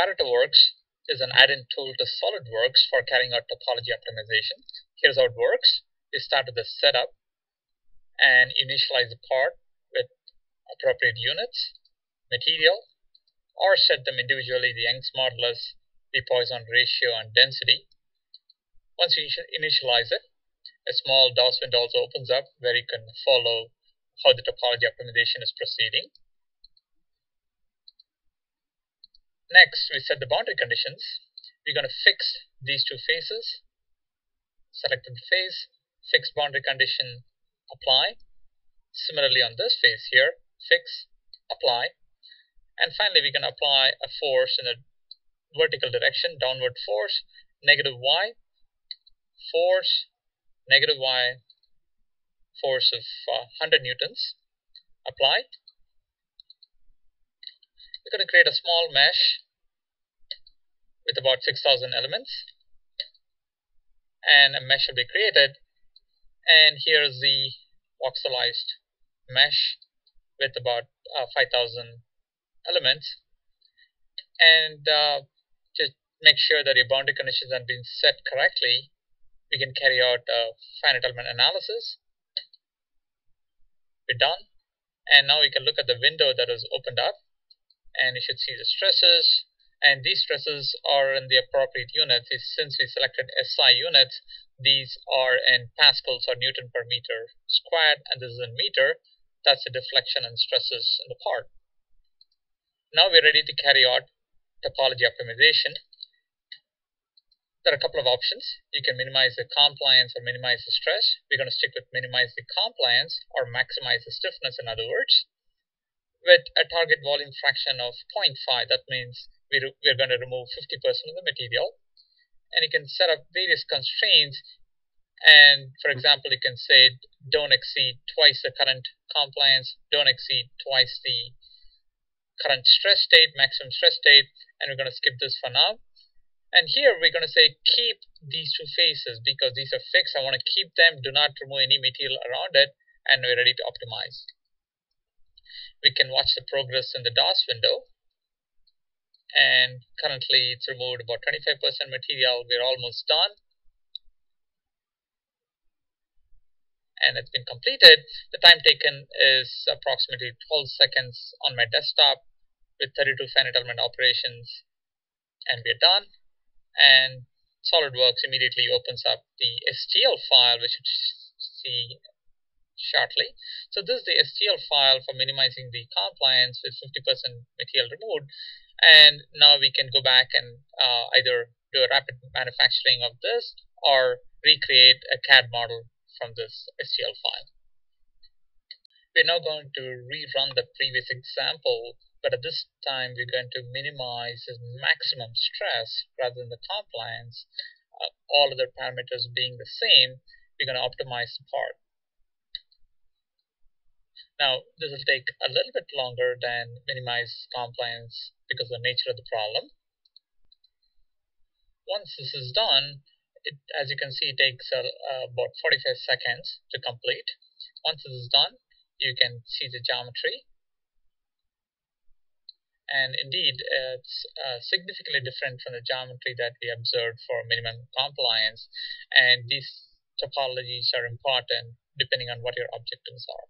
PareTOWorks is an add-in tool to SolidWorks for carrying out topology optimization. Here's how it works. You start with the setup and initialize the part with appropriate units, material, or set them individually the Young's modulus, the Poisson ratio, and density. Once you initialize it, a small DOS window also opens up where you can follow how the topology optimization is proceeding. Next, we set the boundary conditions. We're going to fix these two faces. Select the face, fix boundary condition, apply. Similarly on this face here, fix, apply. And finally, we can apply a force in a vertical direction, downward force, negative y, force, negative y, force of uh, 100 newtons, apply. We're going to create a small mesh with about 6,000 elements. And a mesh will be created. And here's the voxelized mesh with about uh, 5,000 elements. And uh, to make sure that your boundary conditions have been set correctly we can carry out a finite element analysis. We're done. And now we can look at the window that was opened up and you should see the stresses. And these stresses are in the appropriate units since we selected SI units these are in pascals or newton per meter squared and this is in meter that's the deflection and stresses in the part. Now we're ready to carry out topology optimization. There are a couple of options. You can minimize the compliance or minimize the stress. We're going to stick with minimize the compliance or maximize the stiffness in other words with a target volume fraction of 0.5. That means we're, we're going to remove 50% of the material. And you can set up various constraints. And for example, you can say don't exceed twice the current compliance, don't exceed twice the current stress state, maximum stress state, and we're going to skip this for now. And here we're going to say keep these two faces because these are fixed. I want to keep them, do not remove any material around it, and we're ready to optimize we can watch the progress in the DOS window. And currently it's removed about 25% material. We're almost done. And it's been completed. The time taken is approximately 12 seconds on my desktop with 32 finite element operations. And we're done. And SolidWorks immediately opens up the STL file, which you see shortly. So this is the STL file for minimizing the compliance with 50% material removed. And now we can go back and uh, either do a rapid manufacturing of this or recreate a CAD model from this STL file. We're now going to rerun the previous example, but at this time we're going to minimize the maximum stress rather than the compliance. Uh, all other parameters being the same, we're going to optimize the part. Now, this will take a little bit longer than minimize compliance because of the nature of the problem. Once this is done, it, as you can see, it takes uh, about 45 seconds to complete. Once this is done, you can see the geometry. And indeed, it's uh, significantly different from the geometry that we observed for minimum compliance. And these topologies are important depending on what your objectives are.